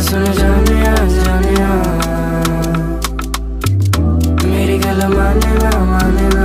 सुन जाने जानिया। मेरी गल माने ना माने ना।